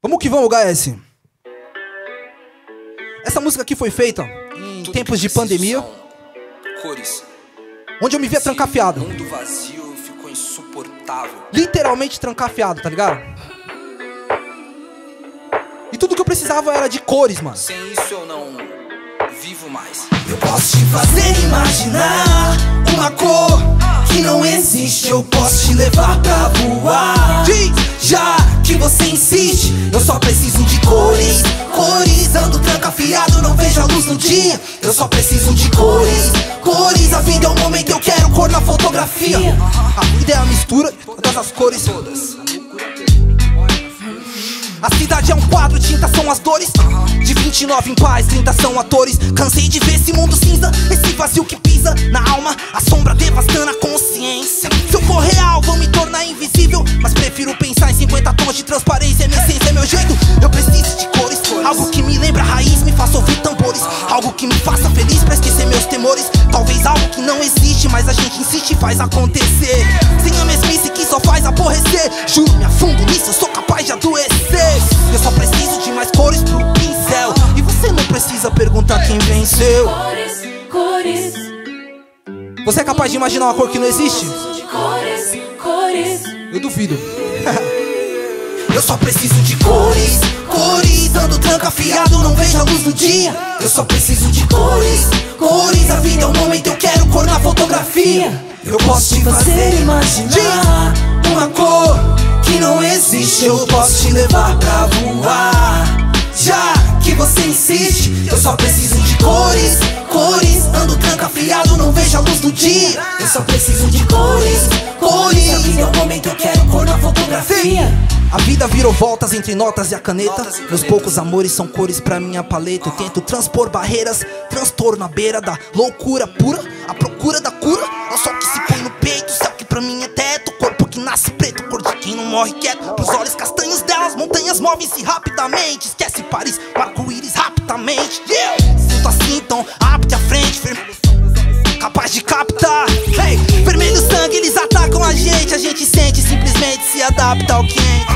Vamos que vamos, HS. Essa música aqui foi feita em Tudo tempos de pandemia, Cores. onde eu me via trancafiado. O mundo vazio ficou insuportável. Literalmente trancafiado, tá ligado? E tudo que eu precisava era de cores, mano. Sem isso eu não vivo mais. Eu posso te fazer imaginar uma cor que não existe. Eu posso te levar pra voar. Já que você insiste, eu só preciso de cores. Cores, ando trancafiado, não vejo a luz no dia. Eu só preciso de cores. Cores, a vida é um momento, eu quero cor na fotografia. A vida é a mistura de todas as cores. Todas. A cidade é um quadro, tinta são as dores. De 29 em paz, 30 são atores. Cansei de ver esse mundo cinza, esse vazio que pisa na alma, a sombra devastando a consciência. 50 tons de transparência. Minha essência é meu jeito. Eu preciso de cores, algo que me lembra a raiz, me faça ouvir tambores. Algo que me faça feliz pra esquecer meus temores. Talvez algo que não existe, mas a gente insiste e faz acontecer. Sem a mesmice que só faz aborrecer. Juro, me afundo nisso, eu sou capaz de adoecer. Eu só preciso de mais cores pro pincel. E você não precisa perguntar quem venceu. Cores, cores, Você é capaz de imaginar uma cor que não existe? cores, cores. Eu duvido. Eu só preciso de cores, cores, ando trancafiado, não vejo a luz do dia. Eu só preciso de cores, cores, a vida é um momento, eu quero cor na fotografia. Eu posso te fazer imaginar uma cor que não existe. Eu posso te levar pra voar. Já que você insiste, eu só preciso de cores, cores, ando trancafiado, não vejo a luz do dia. Eu só preciso de cores, cores, a vida é um momento, eu quero cor na fotografia. A vida virou voltas entre notas e a caneta. E Meus poucos amores são cores pra minha paleta. Eu tento transpor barreiras, transtorno à beira da loucura pura. A procura da cura, ao sol que se põe no peito. Céu que pra mim é teto, corpo que nasce preto, cor de quem não morre quieto. Pros olhos castanhos delas, montanhas movem-se rapidamente. Esquece Paris, o arco-íris rapidamente. Yeah! Sinto assim, então, apte à frente, firme capaz de captar. Hey, vermelho sangue, eles atacam a gente. A gente sente, simplesmente se adapta ao quente.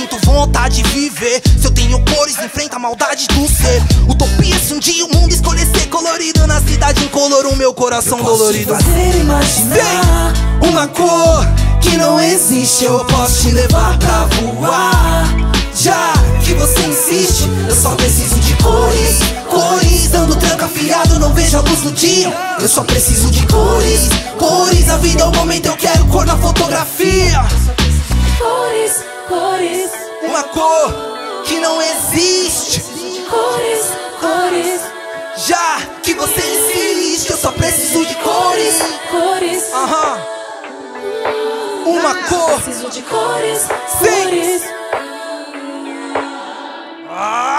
Sinto vontade de viver. Se eu tenho cores, enfrenta a maldade do ser. Utopia se um dia o mundo escolher ser colorido. Na cidade incolor, o meu coração dolorido. Posso te fazer imaginar uma cor que não existe. Eu posso te levar pra voar. Já que você insiste, eu só preciso de cores. Cores, ando trancafiado, não vejo a luz do dia. Eu só preciso de cores. Cores, a vida é o momento, eu quero cor na fotografia que não existe. Cores, cores. Já que você insiste, eu só preciso de cores. Cores. Aham. Uma ah, cor. Preciso de cores, Sim. cores. Ah.